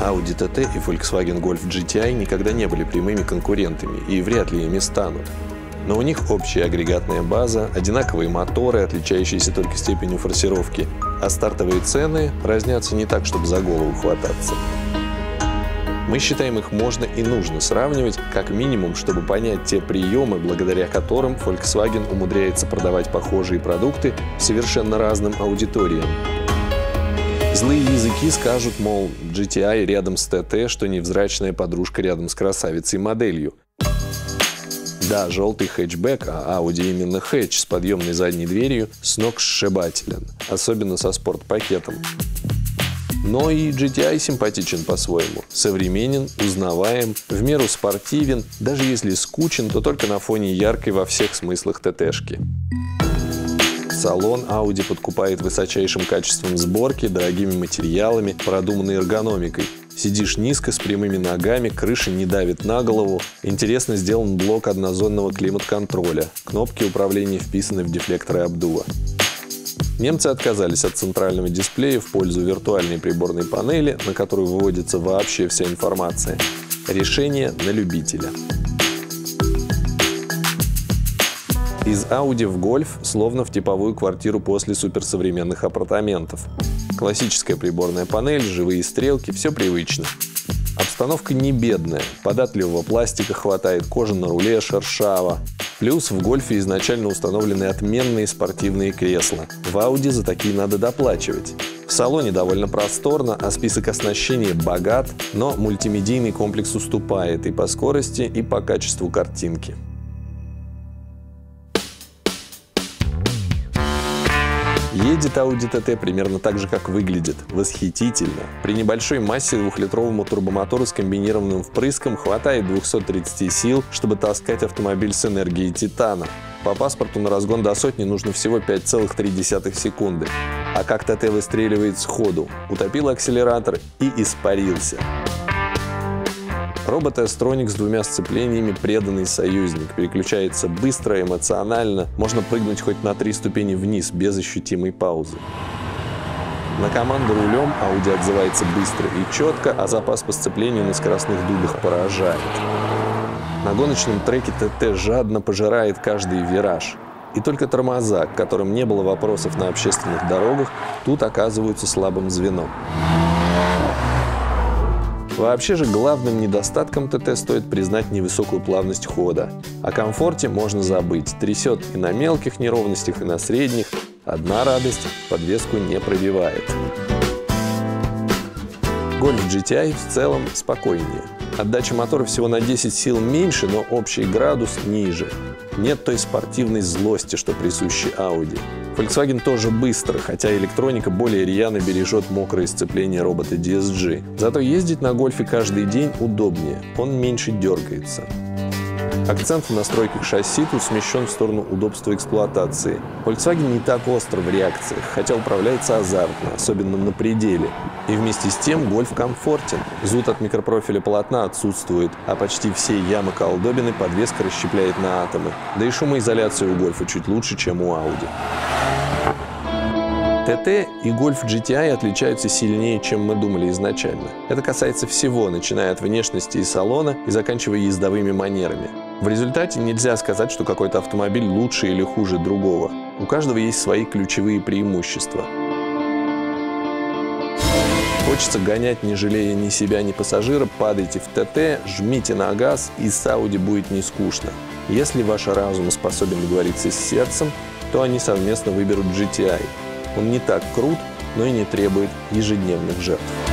Audi TT и Volkswagen Golf GTI никогда не были прямыми конкурентами и вряд ли ими станут. Но у них общая агрегатная база, одинаковые моторы, отличающиеся только степенью форсировки, а стартовые цены разнятся не так, чтобы за голову хвататься. Мы считаем их можно и нужно сравнивать, как минимум, чтобы понять те приемы, благодаря которым Volkswagen умудряется продавать похожие продукты совершенно разным аудиториям. Злые языки скажут, мол, GTI рядом с TT, что невзрачная подружка рядом с красавицей моделью. Да, желтый хэтчбэк, а Audi именно хэтч с подъемной задней дверью с ног сшибателен, особенно со спортпакетом. Но и GTI симпатичен по-своему. Современен, узнаваем, в меру спортивен, даже если скучен, то только на фоне яркой во всех смыслах ТТшки. Салон Audi подкупает высочайшим качеством сборки, дорогими материалами, продуманной эргономикой. Сидишь низко, с прямыми ногами, крыша не давит на голову. Интересно сделан блок однозонного климат-контроля. Кнопки управления вписаны в дефлекторы обдува. Немцы отказались от центрального дисплея в пользу виртуальной приборной панели, на которую выводится вообще вся информация. Решение на любителя. Из Audi в Golf словно в типовую квартиру после суперсовременных апартаментов. Классическая приборная панель, живые стрелки, все привычно. Обстановка не бедная, податливого пластика хватает, кожа на руле шершава. Плюс в гольфе изначально установлены отменные спортивные кресла. В Audi за такие надо доплачивать. В салоне довольно просторно, а список оснащения богат, но мультимедийный комплекс уступает и по скорости, и по качеству картинки. Едет Audi TT примерно так же, как выглядит. Восхитительно. При небольшой массе двухлитровому турбомотору с комбинированным впрыском хватает 230 сил, чтобы таскать автомобиль с энергией титана. По паспорту на разгон до сотни нужно всего 5,3 секунды. А как ТТ выстреливает сходу. Утопил акселератор и испарился. Робот-эстроник с двумя сцеплениями – преданный союзник. Переключается быстро, эмоционально. Можно прыгнуть хоть на три ступени вниз, без ощутимой паузы. На команду рулем Audi отзывается быстро и четко, а запас по сцеплению на скоростных дудах поражает. На гоночном треке ТТ жадно пожирает каждый вираж. И только тормоза, к которым не было вопросов на общественных дорогах, тут оказываются слабым звеном. Вообще же главным недостатком ТТ стоит признать невысокую плавность хода. О комфорте можно забыть. Трясет и на мелких неровностях, и на средних. Одна радость – подвеску не пробивает. Гольф GTI в целом спокойнее. Отдача мотора всего на 10 сил меньше, но общий градус ниже. Нет той спортивной злости, что присущи Audi. Volkswagen тоже быстро, хотя электроника более рьяно бережет мокрое сцепление робота DSG. Зато ездить на гольфе каждый день удобнее, он меньше дергается. Акцент в настройках шасси тут смещен в сторону удобства эксплуатации. Volkswagen не так остро в реакциях, хотя управляется азартно, особенно на пределе. И вместе с тем гольф комфортен. Зуд от микропрофиля полотна отсутствует, а почти все ямы колдобины подвеска расщепляет на атомы. Да и шумоизоляция у гольфа чуть лучше, чем у Audi. ТТ и Golf GTI отличаются сильнее, чем мы думали изначально. Это касается всего, начиная от внешности и салона и заканчивая ездовыми манерами. В результате нельзя сказать, что какой-то автомобиль лучше или хуже другого. У каждого есть свои ключевые преимущества. Хочется гонять, не жалея ни себя, ни пассажира, падайте в ТТ, жмите на газ, и с Audi будет не скучно. Если ваш разум способен договориться с сердцем, то они совместно выберут GTI. Он не так крут, но и не требует ежедневных жертв.